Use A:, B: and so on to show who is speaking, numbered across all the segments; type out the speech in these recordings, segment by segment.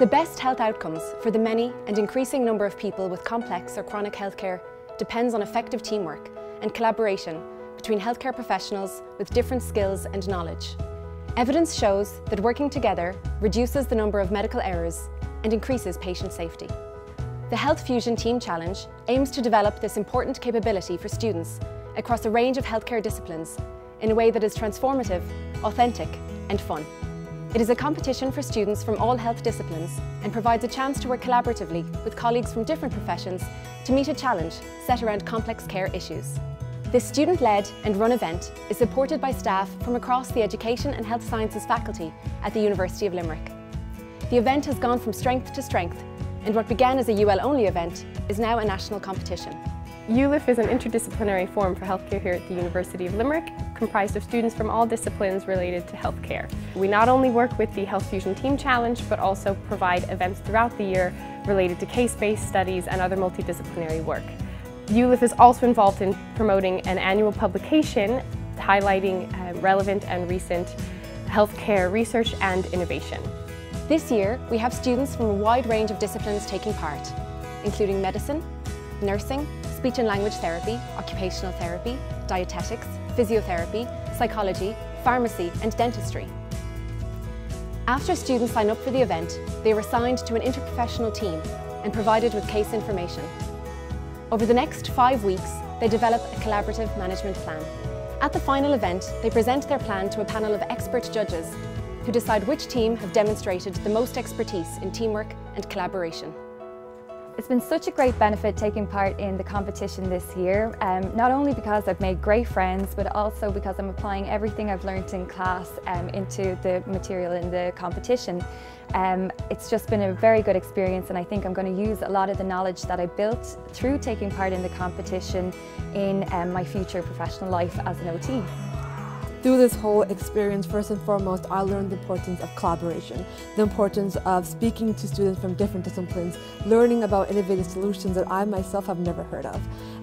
A: The best health outcomes for the many and increasing number of people with complex or chronic healthcare depends on effective teamwork and collaboration between healthcare professionals with different skills and knowledge. Evidence shows that working together reduces the number of medical errors and increases patient safety. The Health Fusion Team Challenge aims to develop this important capability for students across a range of healthcare disciplines in a way that is transformative, authentic and fun. It is a competition for students from all health disciplines and provides a chance to work collaboratively with colleagues from different professions to meet a challenge set around complex care issues. This student-led and run event is supported by staff from across the Education and Health Sciences faculty at the University of Limerick. The event has gone from strength to strength and what began as a UL-only event is now a national competition.
B: ULIF is an interdisciplinary forum for healthcare here at the University of Limerick, comprised of students from all disciplines related to healthcare. We not only work with the Health Fusion Team Challenge, but also provide events throughout the year related to case-based studies and other multidisciplinary work. ULIF is also involved in promoting an annual publication highlighting uh, relevant and recent healthcare research and innovation.
A: This year, we have students from a wide range of disciplines taking part, including medicine, nursing, speech and language therapy, occupational therapy, dietetics, physiotherapy, psychology, pharmacy and dentistry. After students sign up for the event, they are assigned to an interprofessional team and provided with case information. Over the next five weeks, they develop a collaborative management plan. At the final event, they present their plan to a panel of expert judges who decide which team have demonstrated the most expertise in teamwork and collaboration.
C: It's been such a great benefit taking part in the competition this year, um, not only because I've made great friends, but also because I'm applying everything I've learned in class um, into the material in the competition. Um, it's just been a very good experience and I think I'm going to use a lot of the knowledge that I built through taking part in the competition in um, my future professional life as an OT.
D: Through this whole experience, first and foremost, I learned the importance of collaboration, the importance of speaking to students from different disciplines, learning about innovative solutions that I myself have never heard of,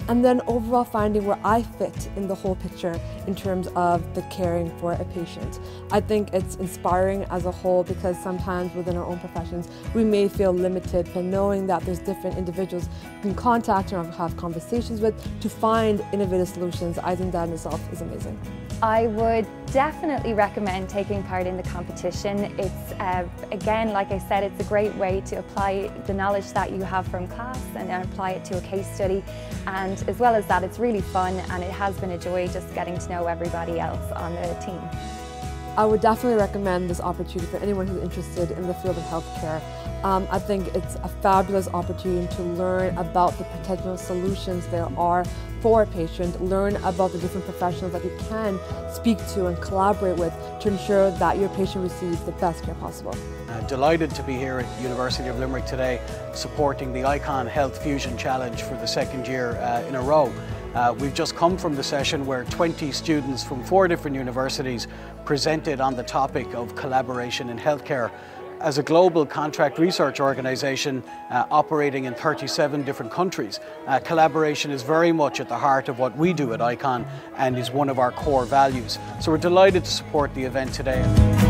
D: and then overall finding where I fit in the whole picture in terms of the caring for a patient. I think it's inspiring as a whole because sometimes within our own professions, we may feel limited, but knowing that there's different individuals we can contact and have conversations with to find innovative solutions, I think that in itself is amazing.
C: I would definitely recommend taking part in the competition. It's, uh, again, like I said, it's a great way to apply the knowledge that you have from class and apply it to a case study. And as well as that, it's really fun and it has been a joy just getting to know everybody else on the team.
D: I would definitely recommend this opportunity for anyone who's interested in the field of healthcare. Um, I think it's a fabulous opportunity to learn about the potential solutions there are for a patient, learn about the different professionals that you can speak to and collaborate with to ensure that your patient receives the best care possible.
E: Uh, delighted to be here at University of Limerick today supporting the ICON Health Fusion Challenge for the second year uh, in a row. Uh, we've just come from the session where 20 students from four different universities presented on the topic of collaboration in healthcare as a global contract research organisation uh, operating in 37 different countries, uh, collaboration is very much at the heart of what we do at ICON and is one of our core values. So we're delighted to support the event today.